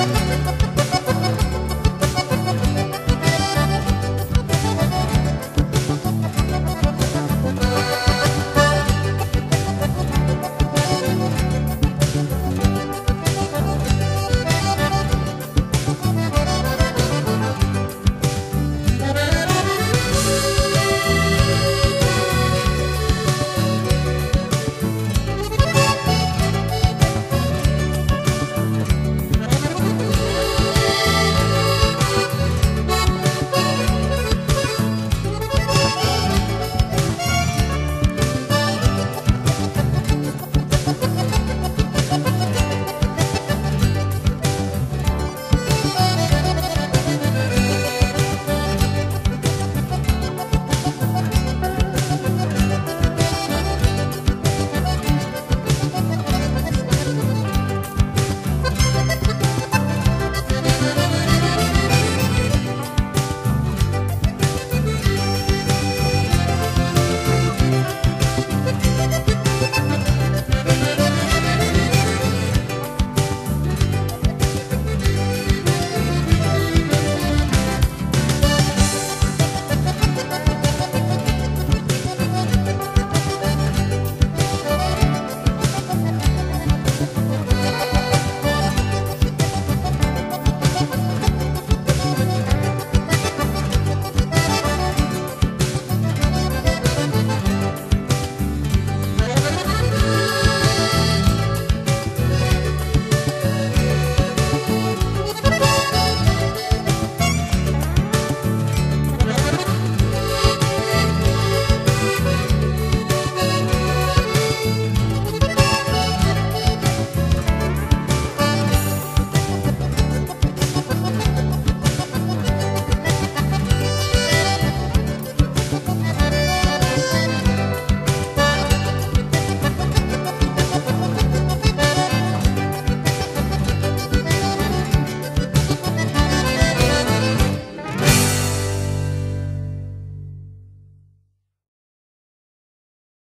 Música